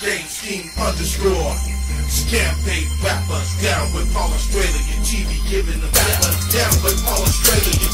game scheme underscore. Scam paid rappers down with all Australian TV giving them rappers down with all Australian